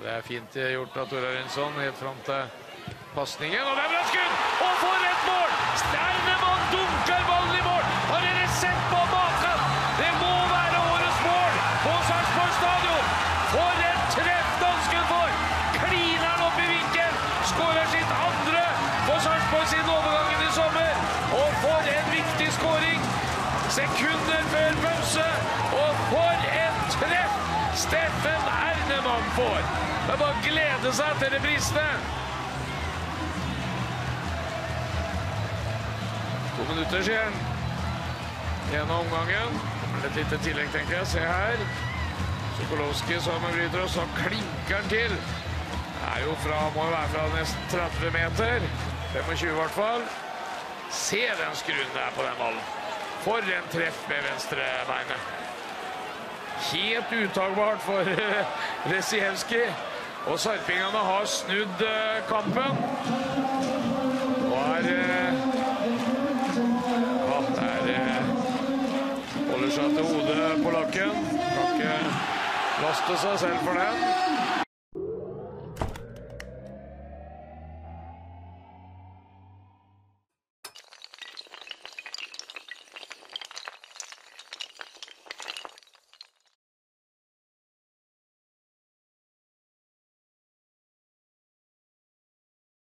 Fint gjort av Tora Arinsson helt fram til pasningen. Og det er bra skudd! Og for et mål! Steinemann dunker ballen i mål! Har dere sett på maken? Det må være årets mål på Sarpsborg stadion! For et treff dansken får! Kliner han opp i vinkel! Skårer sitt andre for Sarpsborg siden overgangen i sommer! Og for en viktig skåring! Sekunder før pause! Steffen Ernemann får! Det er bare å glede seg til reprisene! To minutter siden. Gjennom omgangen. Et lite tillegg, tenker jeg. Se her. Sokolowski sammen bryter, og så klinker han til. Det er jo fra, må jo være fra nesten 30 meter. 25 i hvert fall. Se den skruen der på den ballen. For en treff med venstre beinet. Helt utagbart for Resijevskij. Og sarpingene har snudd eh, kampen. Og er eh, Ja, det er eh, Holder seg til hodet, polakken. Kan ikke laste seg selv for den.